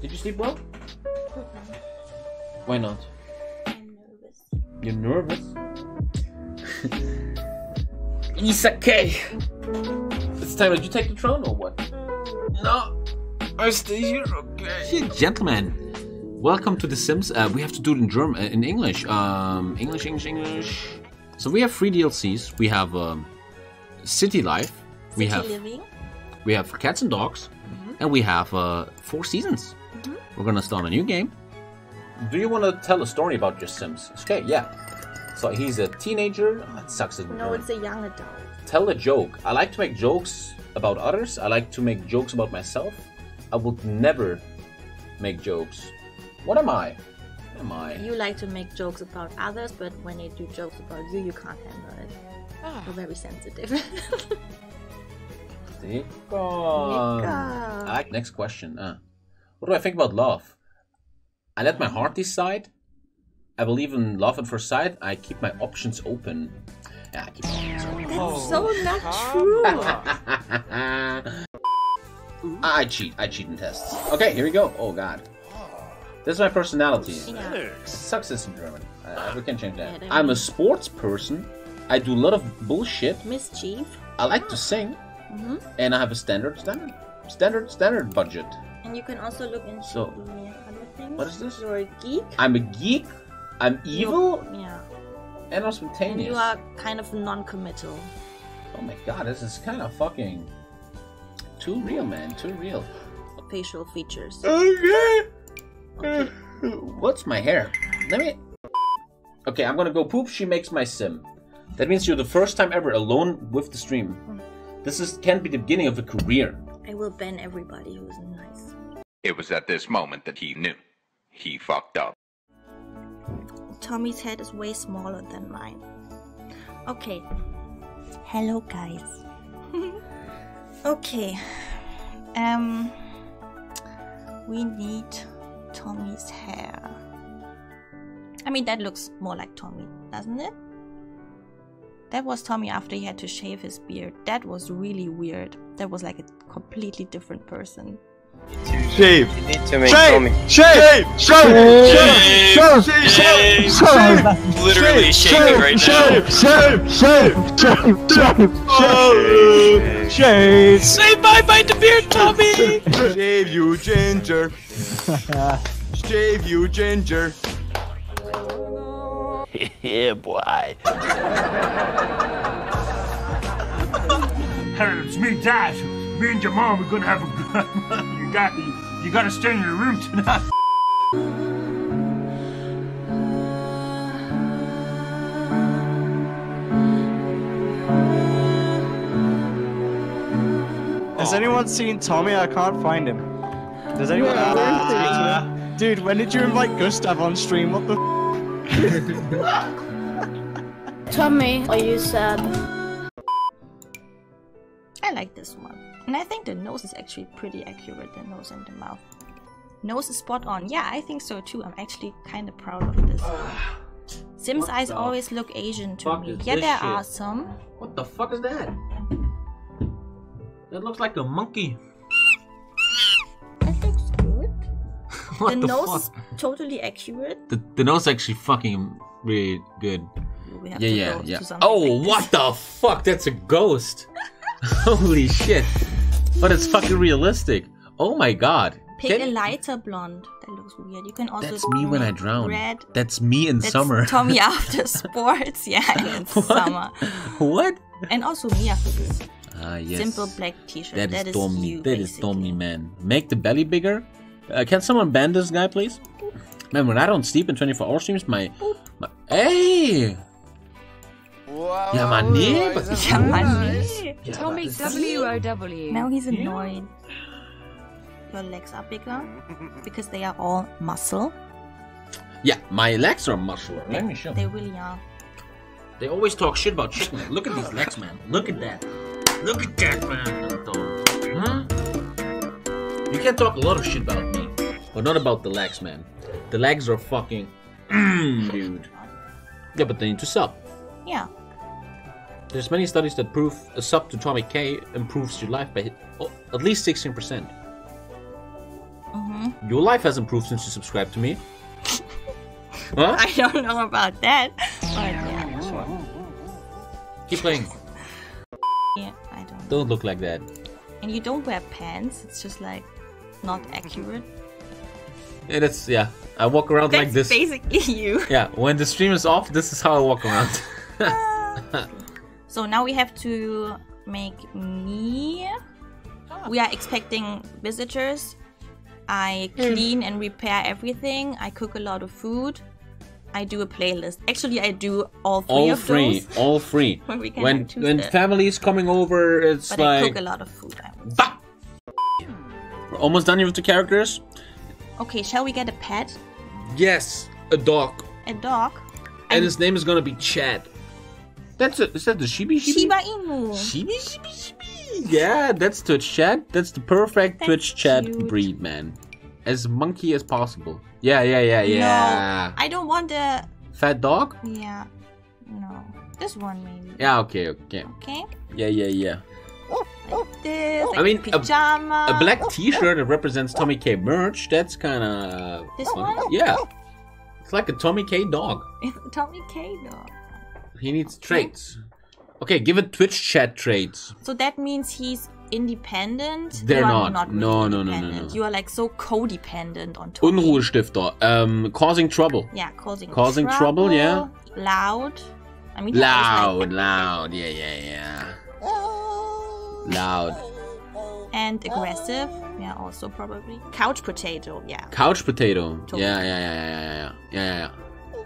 Did you sleep well? Why not? I'm nervous. You're nervous? Isake! It's time. Did you take the throne or what? No! I stay here, okay. Gentlemen, welcome to The Sims. Uh, we have to do it in German, uh, in English. Um, English, English, English. So we have three DLCs. We have um, City Life. We City have living. we have Cats and Dogs, and we have uh, four seasons. We're gonna start a new game. Do you want to tell a story about your Sims? Okay, yeah. So he's a teenager. Oh, it sucks. in No, it's a young adult. Tell a joke. I like to make jokes about others. I like to make jokes about myself. I would never make jokes. What am I? What am I? You like to make jokes about others, but when they do jokes about you, you can't handle it. You're very sensitive. Nikon. Nikon. I next question. Uh, what do I think about love? I let my heart decide. I believe in love at first sight. I keep my options open. Yeah, I keep my options open. That's so not true. I cheat. I cheat in tests. Okay, here we go. Oh god. This is my personality. Yeah. Success in German. Uh, we can change that. that I'm a sports person. I do a lot of bullshit. Mischief. I like to sing, hmm and I have a standard, standard, standard, standard budget. And you can also look into So, the other things. what is this? You're a geek. I'm a geek. I'm evil, You're- yeah. and I'm And spontaneous. you are kind of non-committal. Oh my god, this is kind of fucking too real, man. Too real. Facial features. Okay. Okay. What's my hair? Let me. Okay, I'm gonna go poop. She makes my sim. That means you're the first time ever alone with the stream. Hmm. This is can't be the beginning of a career. I will ban everybody who's nice. It was at this moment that he knew. He fucked up. Tommy's head is way smaller than mine. Okay. Hello, guys. okay. Um, we need Tommy's hair. I mean, that looks more like Tommy, doesn't it? That was Tommy after he had to shave his beard. That was really weird. That was like a completely different person. Shave. You need to make Shave. Tommy. Shave. Shave. Shave. Shave. Shave. Shave. Literally shaking right now. Shave. Shave. Shave. Shave. Shave. Shave. Say bye bye to beard, Tommy. Shave you ginger. Shave you ginger. yeah, boy. Hey, it's me, Dad. Me and your mom are gonna have a good You got you gotta stay in your room tonight. Has anyone seen Tommy? I can't find him. Does anyone? Ah, Dude, when did you invite Gustav on stream? What the? Tommy, are you sad? And I think the nose is actually pretty accurate, the nose and the mouth. Nose is spot on. Yeah, I think so too. I'm actually kind of proud of this. Sim's eyes the always look Asian to me. Yeah, this there shit? are some. What the fuck is that? That looks like a monkey. That looks good. What the, the, nose fuck? is totally accurate. The, the nose actually fucking really good. Yeah, yeah, yeah. Oh, like what the fuck? That's a ghost. Holy shit. But it's fucking realistic. Oh my god. Pick Can- a lighter blonde. That looks weird. You can also That's me when I drown. Red. That's me in That's summer. Tommy after sports. Yeah, in What? summer. what? And also me after this. Ah, yes. Simple black t-shirt. That is that is Tommy. you, that is basically. Tommy, man. Make the belly bigger. Uh, can someone ban this guy, please? Man, when I don't sleep in 24 hour streams, my, my hey, ja, man, nee, was ist Ja, das? Mann, nee. Tommy WOW. Now he's annoyed. Your legs are bigger because they are all muscle. Yeah, my legs are muscle. Let me show. They really are. They always talk shit about chicken. Look at these legs, man. Look at that. Look at that, man. Huh? You can talk a lot of shit about me, but not about the legs, man. The legs are fucking, mm, dude. Yeah, but they need to sub. Yeah. There's many studies that prove a sub to Tommy Kay improves your life by at least 16%. Mm-hmm. Your life has improved since you subscribed to me. Huh? I don't know about that, but yeah, sure. Keep playing. Yeah, I don't. Don't look like that. And you don't wear pants. It's just like not accurate. Yeah, that's yeah. I walk around That's like this. basically you. Yeah, when the stream is off, this is how I walk around. So now we have to make me. Ah. We are expecting visitors. I hmm. clean and repair everything. I cook a lot of food. I do a playlist. Actually, I do all three all of free, those. all free. When we when choose when that. family is coming over, it's But I like cook a lot of food. I would say. Bah! We're almost done here with the characters. Okay, shall we get a pet? Yes, a dog, A dog? and his name is gonna be Chad. That's a, is that the Shibi Shibi? Shiba Inu. Shibi Shibi Shibi. Yeah, that's Twitch Chad. That's the perfect That's Twitch Chad cute. breed, man. As monkey as possible. Yeah, yeah, yeah, yeah. No, I don't want a. Fat dog? Yeah. No. This one maybe. Yeah, okay, okay. Okay. Yeah, yeah, yeah. Oh, like this. Like I mean, a- pajama. A black oh, T-shirt oh. that represents Tommy Kay merch. That's kind of This one? Yeah, it's like a Tommy Kay dog. Tommy Kay dog. He needs traits. Okay, give it Twitch chat traits. So that means he's independent. They're you are not. really No, no, no, no, no. You are like so codependent on Tommy. Unruhestifter. Um, causing trouble. Yeah, causing Causing trouble, yeah. Loud. I mean, Loud, like- loud. Yeah, yeah, yeah. Loud. and aggressive. Yeah, also probably couch potato. Yeah. Couch potato. Yeah, yeah, yeah, yeah, yeah, yeah, yeah, yeah.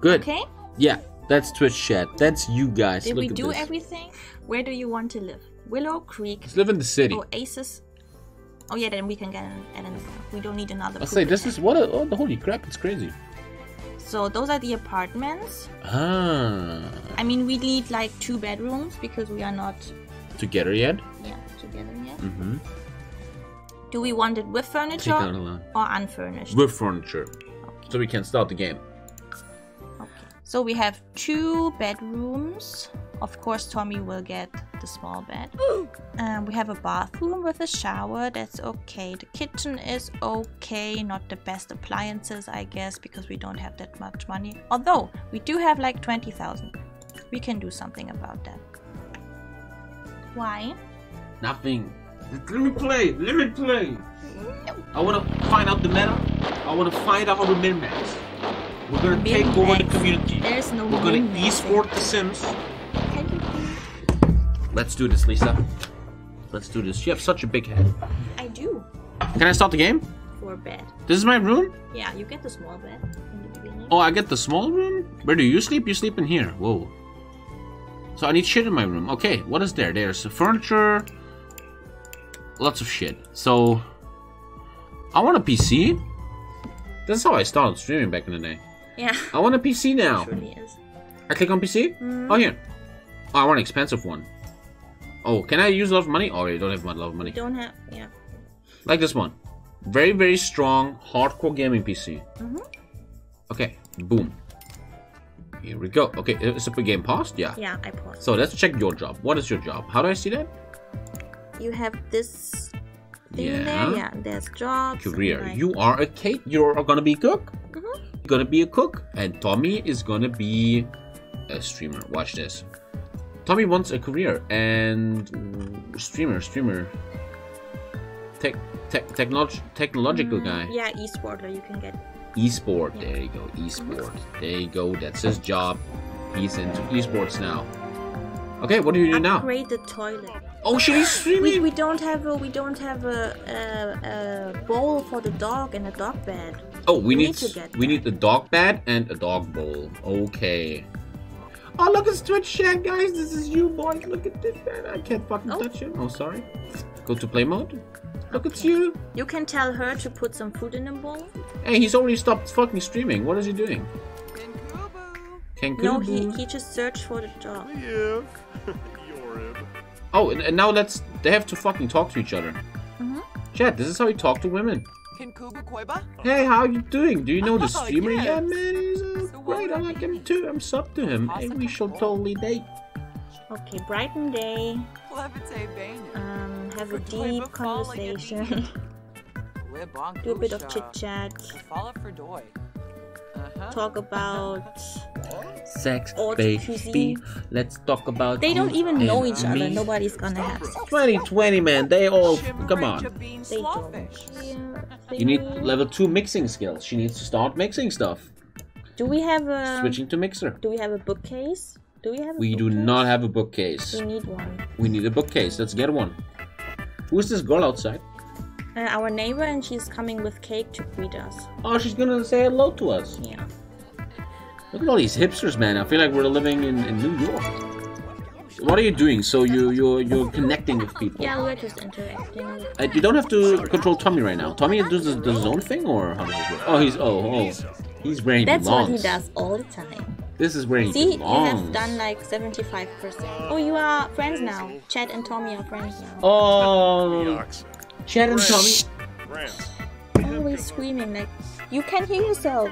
Good. Okay. Yeah, that's Twitch chat. That's you guys. Did Look we do this. everything? Where do you want to live? Willow Creek, Let's live in the city. Oasis. Oh yeah, then we can get an, We don't need another. Let's say this is what a oh, the holy crap! It's crazy. So those are the apartments. Ah, I mean, we need like two bedrooms because we are not together yet? yeah together yet. Mm-hmm. Do we want it with furniture Take out a lot. or unfurnished? With furniture, so we can start the game. So we have two bedrooms. Of course, Tommy will get the small bed. Um, we have a bathroom with a shower. That's okay. The kitchen is okay. Not the best appliances, I guess, because we don't have that much money. Although we do have like twenty thousand. We can do something about that. Why? Nothing. Let me play. Let me play. I want to find out the meta. I want to find out how the min max. We're gonna take over the community. There's no We're gonna esport the Sims. Can you? Let's do this, Lisa. Let's do this. You have such a big head. I do. Can I start the game? For bed. This is my room. Yeah, you get the small bed in the beginning. Oh, I get the small room? Where do you sleep? You sleep in here. Whoa. So I need shit in my room. Okay, what is there? There's furniture. Lots of shit. So I want a PC. That's how I started streaming back in the day. Yeah. I want a PC now. Is. I click on PC. Oh here. Oh, I want an expensive one. Oh, can I use a lot of money? Oh, you don't have a lot of money. Don't have yeah. Like this one. Very, very strong, hardcore gaming PC. Mhm. Okay, boom. Here we go. Okay, is the game paused? Yeah. Yeah, I paused. So let's check your job. What is your job? How do I see that? you have this thing Yeah. there. Yeah, there's jobs. Career. like- You are a cake. You're gonna be a cook. Mhm. You're gonna be a cook, and Tommy is gonna be a streamer. Watch this. Tommy wants a career and streamer, streamer. Tech, tech, technolog- technological guy. Mm, Yeah, esporter. You can get. Esport. Yeah. There you go. Esport. There you go. That's his job. He's into esports now. Okay, what do you do now? Upgrade the toilet. Oh, she's We, streaming. we don't have a we don't have a, a, a bowl for the dog and a dog bed. Oh, we we need need to get we that. need a dog bed and a dog bowl. Okay. Oh, look at Twitch chat, guys. This is you, boys. Look at this, man. I can't fucking Oh. touch it. Oh, sorry. Go to play mode. Look at Okay. you. You can tell her to put some food in the bowl. Hey, he's already stopped fucking streaming. What is he doing? Can No, he he just searched for the job. Oh, and, and now let's. They have to fucking talk to each other. Mhm. Chat. This is how you talk to women. Hey, how you doing? Do you know the streamer? Yeah, man, he's uh, great. I like him too. I'm sub to him. Hey, we shall totally date. Okay, Brighten day. Um, have a deep conversation. do a bit of chit chat, talk about. Sex, Or baby. cuisine. Let's talk about. They don't even know and each other. Nobody's gonna have sex. 2020, man. They all. Come on. They don't. You need level two mixing skills. She needs to start mixing stuff. Do we have a? Switching to mixer. Do we have a bookcase? Do we have? A We do not have a bookcase. We need one. We need a bookcase. Let's get one. Who's this girl outside? Uh, our neighbor, and she's coming with cake to greet us. Oh, she's gonna say hello to us. Yeah. Look at all these hipsters, man. I feel like we're living in, in New York. What are you doing? So you you're you're connecting with people. Yeah, we're just interacting. Uh, you don't have to control Tommy right now. Tommy does the, does his own thing, or how does it work? Oh, he's oh oh, he's where he That's belongs. what he does all the time. This is where he See, you have done like 75%. Oh, you are friends now. Chad and Tommy are friends now. Oh, Chad and Tommy. Always screaming like, you can hear yourself.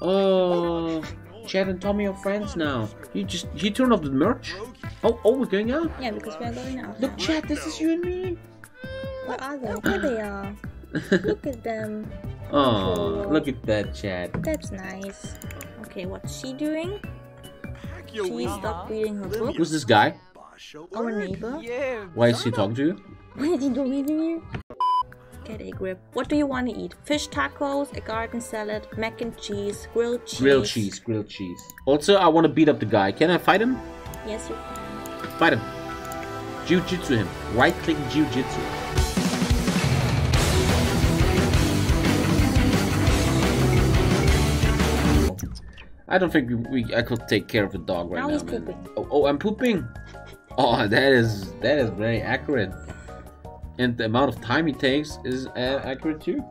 Oh, Chad and Tommy are friends now. You just he turned off the merch. Oh oh, we're going out. Yeah, because we are going out. Look. Chad, this is you and me. Where are they? There they are. Look at them. Oh, look at that, Chad. That's nice. Okay, what's she doing? She stopped reading her book. Who's this guy? Our neighbor. Why is he talking to you? Why did he do leaving you? Get a grip. What do you want to eat? Fish tacos, a garden salad, mac and cheese, grilled cheese. Grilled cheese, grilled cheese. Also, I want to beat up the guy. Can I fight him? Yes, you can. Fight him. Jiu-jitsu him. Right-click jiu-jitsu. I don't think we, we I could take care of the dog right Now now. he's man. pooping. Oh, oh, I'm pooping. Oh, that is that is very accurate. And the amount of time he takes is uh, accurate too.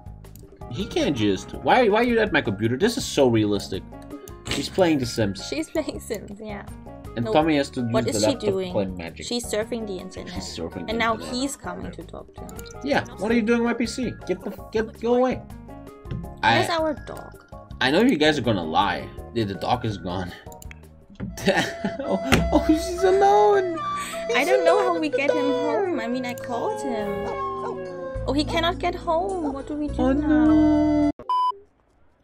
He can't just. Why? Why are you at my computer? This is so realistic. He's playing The Sims, She's playing Sims, yeah. and No, Tommy has to use What the is she laptop to doing? play Magic. She's surfing the internet. She's surfing the and now internet. he's coming to talk to her. Yeah. What are you doing on my PC? Get the get go away. Where's I our dog? I know you guys are gonna lie. The, the dog is gone. oh, oh, she's alone. I don't know how we get him home. I mean, I called him. Oh, he cannot get home. What do we do Oh now? no.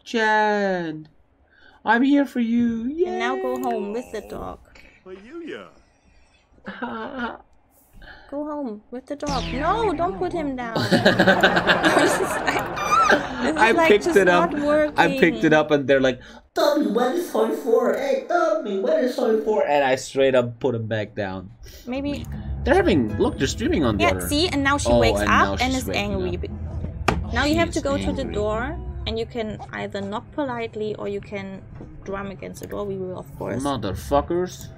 Chad, I'm here for you. Yeah. And now go home with the dog. Go home with the dog. No, don't put him down. this is like, this is I like picked it up. I picked it up, and they're like, "Tell me what is soy for? Hey, tell me what is soy for?" And I straight up put him back down. Maybe. They're having look. They're streaming on the Yeah, other. see, and now she Oh, wakes and up and is angry. up. Now you have to is go to the door, and you can either knock politely or you can drum against the door. We will, of course. Motherfuckers.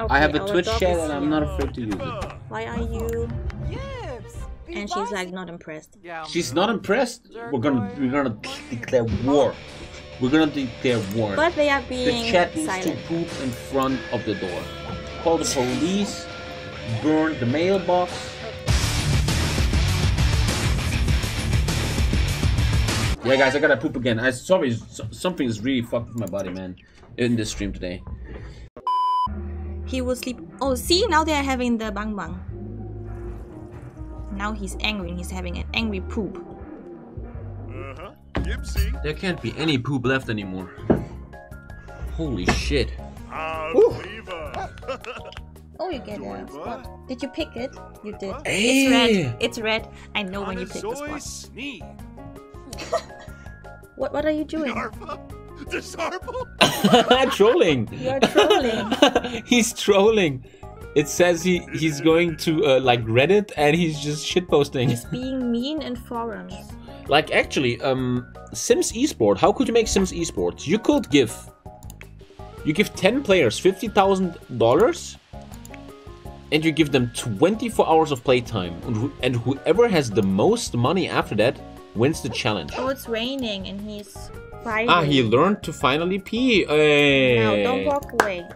Okay, I have a Twitch dog chat and I'm not afraid to use it. Why are you? And she's like not impressed. She's not impressed. We're gonna we're gonna declare war. We're gonna declare war. But they are being the chat needs silent. to poop in front of the door. Call the police. Burn the mailbox. Yeah, guys, I gotta poop again. I sorry, s- something is really fucked with my body, man. In this stream today. He will sleep. Oh, see, now they are having the bang bang. Now he's angry and he's having an angry poop. There can't be any poop left anymore. Holy shit. Oh, you get a spot. Did you pick it? You did. Hey. It's red. It's red. I know when you pick the spot. What What are you doing? trolling. You're trolling. he's trolling. It says he he's going to uh, like Reddit and he's just shitposting. He's being mean in forums. Like actually, um, Sims Esport. How could you make Sims Esports? You could give. You give ten players fifty thousand dollars, and you give them twenty-four hours of playtime, and, who- and whoever has the most money after that wins the challenge. Oh, it's raining and he's fighting. Ah, he learned to finally pee. Hey. Now, don't walk away.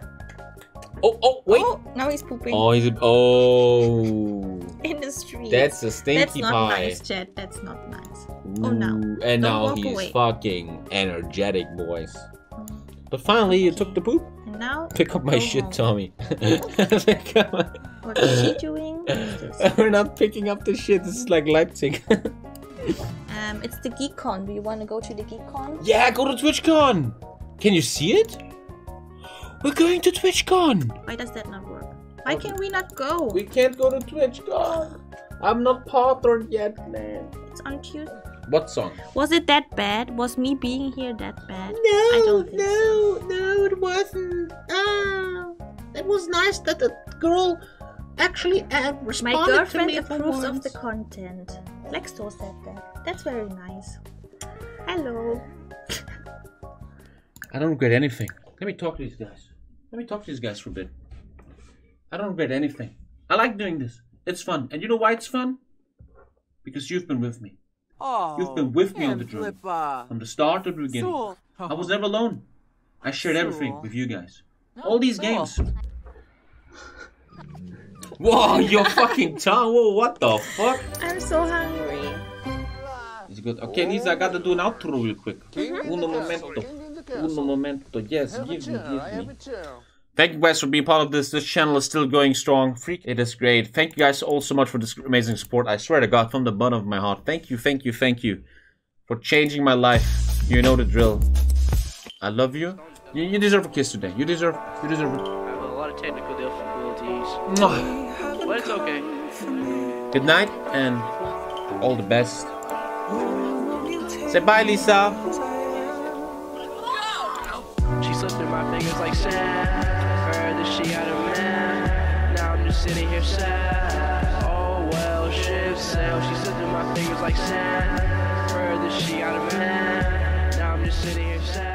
Oh, oh, wait. Oh, now he's pooping Oh, he's a, oh. in the street. That's a stinky That's not pie. nice, Chet. That's not nice. Oh no. And Don't now he's away. fucking energetic, boys. But finally, you took the poop. And now Pick up my shit, home. Tommy. Pick up my- What is she doing? We're not picking up the shit. This is like Leipzig. Um, it's the GeekCon. Do you want to go to the GeekCon? yeah, go to TwitchCon. Can you see it? We're going to TwitchCon. Why does that not work? Why can we not go? We can't go to TwitchCon. I'm not partnered yet, man. It's on Tuesday. What song? Was it that bad? Was me being here that bad? I don't think so. no, it wasn't. Ah, it was nice that the girl actually uh, My girlfriend approves of the content. Lextzo said that. That's very nice. Hello. I don't regret anything. Let me talk to these guys. Let me talk to these guys for a bit. I don't regret anything. I like doing this. It's fun. And you know why it's fun? Because you've been with me. Oh, You've been with me on the journey. From the start to the beginning. So- I was never alone. I shared everything with you guys. All these so- games. Whoa, your fucking tongue. Whoa, what the fuck? I'm so hungry. It's good. Okay, Lisa, I gotta do an outro real quick. Uno momento. Uno momento. Yes, give me, give me. Thank you guys for being part of this. This channel is still going strong. Freak, it is great. Thank you guys all so much for this amazing support. I swear to God, from the bottom of my heart, thank you, thank you, thank you for changing my life. You know the drill. I love you. You, you deserve a kiss today. You deserve. You deserve it. I have a lot of technical difficulties, Mwah. but it's okay. Good night and all the best. Say bye, Lisa. She slipped through my fingers like sand. Heard that she had a man. Now I'm just sitting here sad. Oh well, ship sail. She slipped through my fingers like sand. Heard that she had a man. Now I'm just sitting here sad.